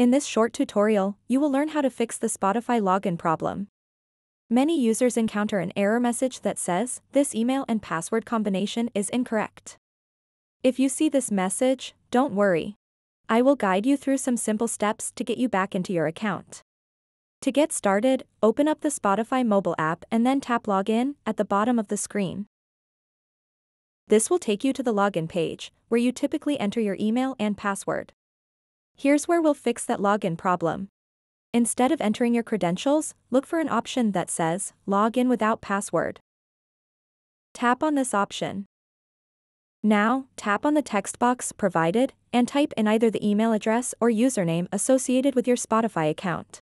In this short tutorial, you will learn how to fix the Spotify login problem. Many users encounter an error message that says, this email and password combination is incorrect. If you see this message, don't worry. I will guide you through some simple steps to get you back into your account. To get started, open up the Spotify mobile app and then tap Login at the bottom of the screen. This will take you to the login page, where you typically enter your email and password. Here's where we'll fix that login problem. Instead of entering your credentials, look for an option that says, Log in without password. Tap on this option. Now, tap on the text box provided and type in either the email address or username associated with your Spotify account.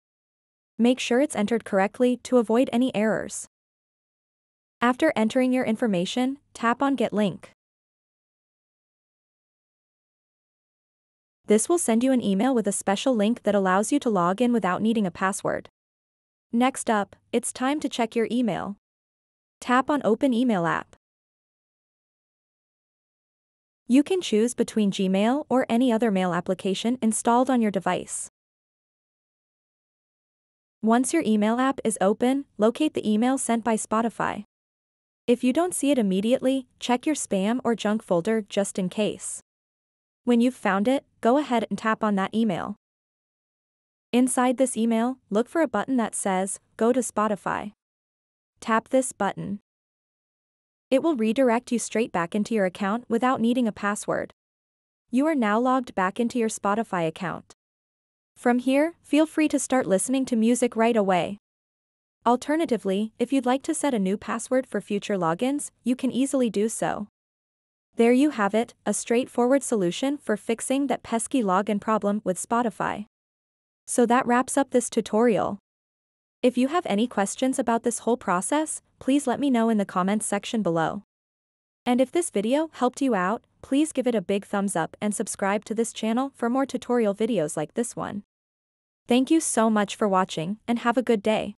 Make sure it's entered correctly to avoid any errors. After entering your information, tap on Get Link. This will send you an email with a special link that allows you to log in without needing a password. Next up, it's time to check your email. Tap on Open Email app. You can choose between Gmail or any other mail application installed on your device. Once your email app is open, locate the email sent by Spotify. If you don't see it immediately, check your spam or junk folder just in case. When you've found it, go ahead and tap on that email. Inside this email, look for a button that says, Go to Spotify. Tap this button. It will redirect you straight back into your account without needing a password. You are now logged back into your Spotify account. From here, feel free to start listening to music right away. Alternatively, if you'd like to set a new password for future logins, you can easily do so. There you have it, a straightforward solution for fixing that pesky login problem with Spotify. So that wraps up this tutorial. If you have any questions about this whole process, please let me know in the comments section below. And if this video helped you out, please give it a big thumbs up and subscribe to this channel for more tutorial videos like this one. Thank you so much for watching and have a good day.